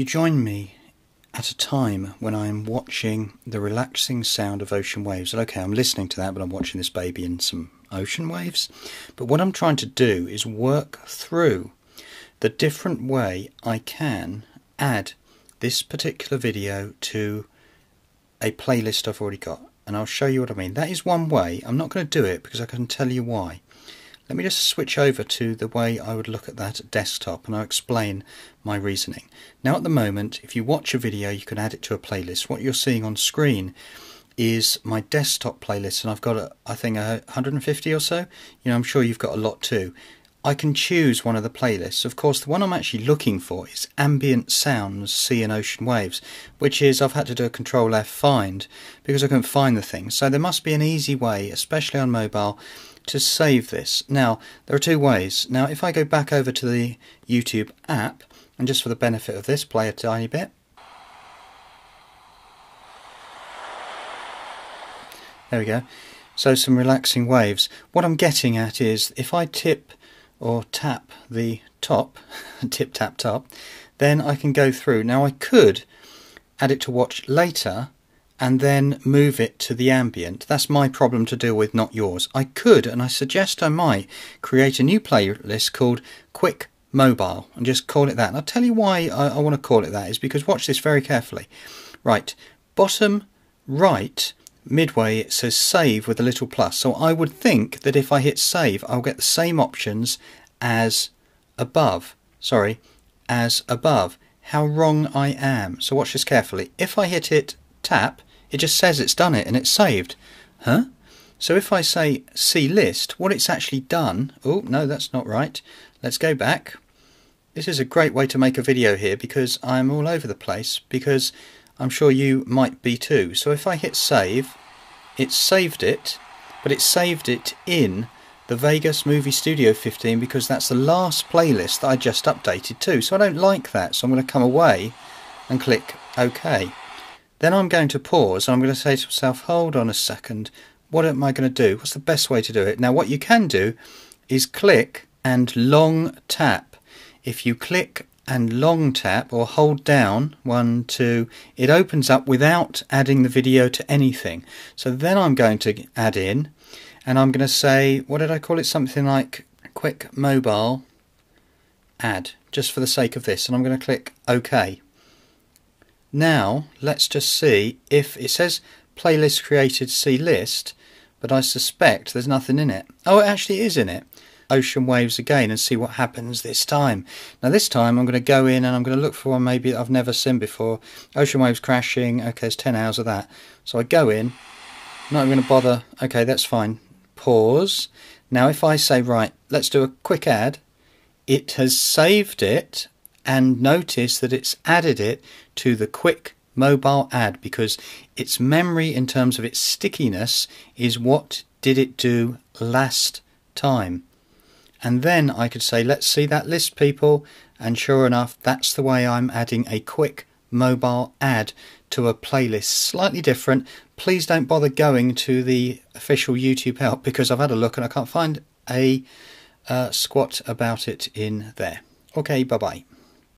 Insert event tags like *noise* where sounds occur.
You join me at a time when I am watching the relaxing sound of ocean waves. Okay, I'm listening to that, but I'm watching this baby in some ocean waves. But what I'm trying to do is work through the different way I can add this particular video to a playlist I've already got. And I'll show you what I mean. That is one way. I'm not going to do it because I can tell you why. Let me just switch over to the way I would look at that at desktop and I'll explain my reasoning. Now at the moment, if you watch a video, you can add it to a playlist. What you're seeing on screen is my desktop playlist and I've got, a, I think, a 150 or so. You know, I'm sure you've got a lot too. I can choose one of the playlists. Of course, the one I'm actually looking for is Ambient Sounds, Sea and Ocean Waves, which is I've had to do a Control F find because I couldn't find the thing. So there must be an easy way, especially on mobile, to save this. Now, there are two ways. Now, if I go back over to the YouTube app, and just for the benefit of this, play a tiny bit. There we go. So some relaxing waves. What I'm getting at is if I tip or tap the top, *laughs* tip tap top, then I can go through. Now I could add it to watch later and then move it to the ambient. That's my problem to deal with, not yours. I could, and I suggest I might, create a new playlist called Quick Mobile and just call it that. And I'll tell you why I, I want to call it that is because watch this very carefully. Right, bottom right midway it says save with a little plus. So I would think that if I hit save, I'll get the same options as above. Sorry, as above. How wrong I am. So watch this carefully. If I hit it tap, it just says it's done it and it's saved. Huh? So if I say see list, what it's actually done, oh no that's not right, let's go back. This is a great way to make a video here because I'm all over the place because I'm sure you might be too. So if I hit save, it saved it, but it saved it in the Vegas Movie Studio 15 because that's the last playlist that I just updated to. So I don't like that, so I'm going to come away and click OK. Then I'm going to pause and I'm going to say to myself, hold on a second, what am I going to do? What's the best way to do it? Now what you can do is click and long tap. If you click and long tap or hold down, one, two, it opens up without adding the video to anything. So then I'm going to add in and I'm going to say, what did I call it? Something like quick mobile add, just for the sake of this. And I'm going to click OK. Now let's just see if it says playlist created see list but I suspect there's nothing in it. Oh it actually is in it. Ocean waves again and see what happens this time. Now this time I'm going to go in and I'm going to look for one maybe I've never seen before. Ocean waves crashing. Okay, there's 10 hours of that. So I go in. Not even going to bother. Okay, that's fine. Pause. Now if I say right, let's do a quick add. It has saved it and notice that it's added it to the quick mobile add because its memory in terms of its stickiness is what did it do last time. And then I could say, let's see that list, people. And sure enough, that's the way I'm adding a quick mobile ad to a playlist. Slightly different. Please don't bother going to the official YouTube help because I've had a look and I can't find a uh, squat about it in there. Okay, bye bye.